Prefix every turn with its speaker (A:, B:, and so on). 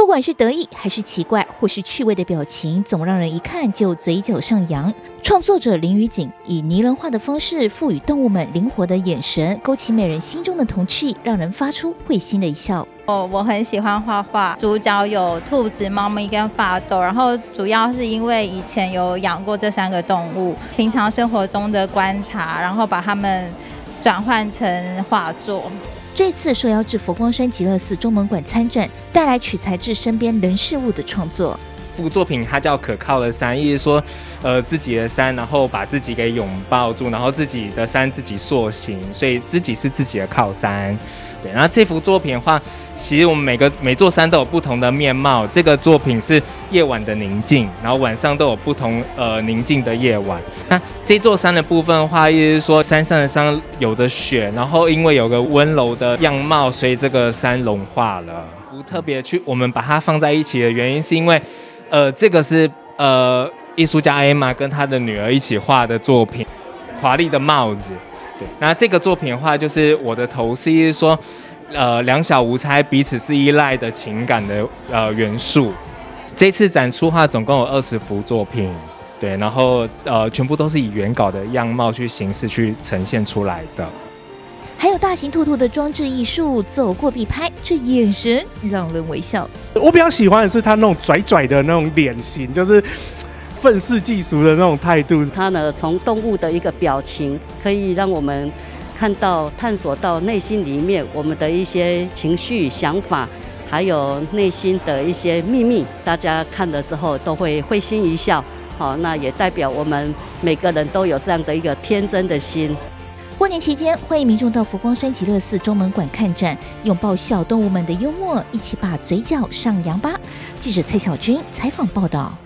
A: 不管是得意还是奇怪，或是趣味的表情，总让人一看就嘴角上扬。创作者林雨景以拟人化的方式，赋予动物们灵活的眼神，勾起美人心中的童趣，让人发出会心的一笑。
B: 哦，我很喜欢画画，主角有兔子、猫咪跟发豆，然后主要是因为以前有养过这三个动物，平常生活中的观察，然后把它们转换成画作。
A: 这次受邀至佛光山极乐寺中门馆参展，带来取材自身边人事物的创作。
C: 这幅作品它叫可靠的山，意思说，呃，自己的山，然后把自己给拥抱住，然后自己的山自己塑形，所以自己是自己的靠山。对，然后这幅作品的话，其实我们每个每座山都有不同的面貌。这个作品是夜晚的宁静，然后晚上都有不同呃宁静的夜晚。那这座山的部分的话，意思是说山上的山有着雪，然后因为有个温柔的样貌，所以这个山融化了。不特别去我们把它放在一起的原因，是因为呃这个是呃艺术家艾玛跟他的女儿一起画的作品，华丽的帽子。对，那这个作品的话，就是我的头是意思说，呃，两小无猜，彼此是依赖的情感的呃元素。这次展出话，总共有二十幅作品，对，然后呃，全部都是以原稿的样貌去形式去呈现出来的。
A: 还有大型兔兔的装置艺术，走过必拍，这眼神让人微笑。
D: 我比较喜欢的是他那种拽拽的那种脸型，就是。愤世嫉俗的那种态度，
E: 它呢，从动物的一个表情，可以让我们看到、探索到内心里面我们的一些情绪、想法，还有内心的一些秘密。大家看了之后都会会心一笑，好，那也代表我们每个人都有这样的一个天真的心。
A: 过年期间，欢迎民众到佛光山极乐寺中门馆看展，拥抱小动物们的幽默，一起把嘴角上扬吧。记者蔡小军采访报道。